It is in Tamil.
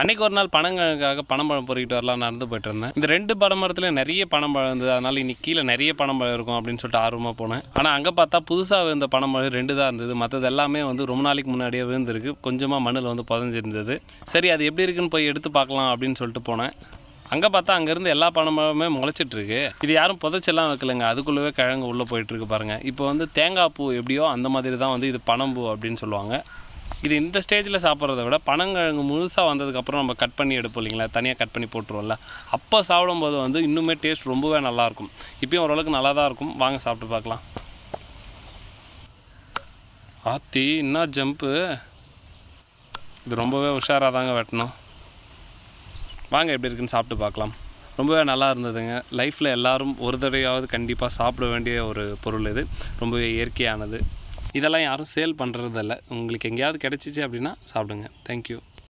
அன்னைக்கு ஒரு நாள் பணங்களுக்காக பணம் பழம் பொறுக்கிட்டு வரலாம் நடந்து போயிட்டு இருந்தேன் இந்த ரெண்டு பனமரத்தில் நிறைய பணம் பழம் இருந்தது அதனால இன்னைக்கு கீழே நிறைய பணம் பழம் இருக்கும் அப்படின்னு சொல்லிட்டு ஆர்வமாக போனேன். ஆனால் அங்கே பார்த்தா புதுசாக விழுந்த பனம்பழம் ரெண்டு தான் இருந்தது. மற்றது எல்லாமே வந்து ரொம்ப நாளைக்கு முன்னாடியே விழுந்திருக்கு. கொஞ்சமாக மண்ணில் வந்து புதஞ்சிருந்தது. சரி அது எப்படி இருக்குன்னு போய் எடுத்து பார்க்கலாம் அப்படின்னு சொல்லிட்டு போனேன். அங்கே பார்த்தா அங்கேருந்து எல்லா பணமுமே முளைச்சிட்டு இருக்கு இது யாரும் புதைச்செல்லாம் வைக்கலங்க. அதுக்குள்ளவே கிழங்கு உள்ளே போயிட்டுருக்கு பாருங்கள் இப்போ வந்து தேங்காய் பூ எப்படியோ அந்த மாதிரி தான் வந்து இது பனம்பூ அப்படின்னு சொல்லுவாங்க. இது இந்த ஸ்டேஜில் சாப்பிட்றத விட பனங்கிழங்கு முழுசாக வந்ததுக்கப்புறம் நம்ம கட் பண்ணி எடுப்போம் இல்லைங்களா? தனியாக கட் பண்ணி போட்டுருவோம்ல. அப்போ சாப்பிடும்போது வந்து இன்னுமே டேஸ்ட் ரொம்பவே நல்லாயிருக்கும். இப்பயும் ஓரளவுக்கு நல்லா தான் இருக்கும். வாங்க சாப்பிட்டு பார்க்கலாம். ஆத்தி என்ன ஜம்ப்பு இது ரொம்பவே உஷாராக தாங்க வெட்டணும். வாங்க எப்படி இருக்குன்னு சாப்பிட்டு பார்க்கலாம். ரொம்பவே நல்லா இருந்ததுங்க. லைஃப்பில் எல்லாரும் ஒரு தடவையாவது கண்டிப்பாக சாப்பிட வேண்டிய ஒரு பொருள் இது. ரொம்பவே இயற்கையானது. இதெல்லாம் யாரும் சேல் பண்ணுறதில்ல உங்களுக்கு எங்கேயாவது கிடச்சிச்சு அப்படின்னா சாப்பிடுங்க. தேங்க்யூ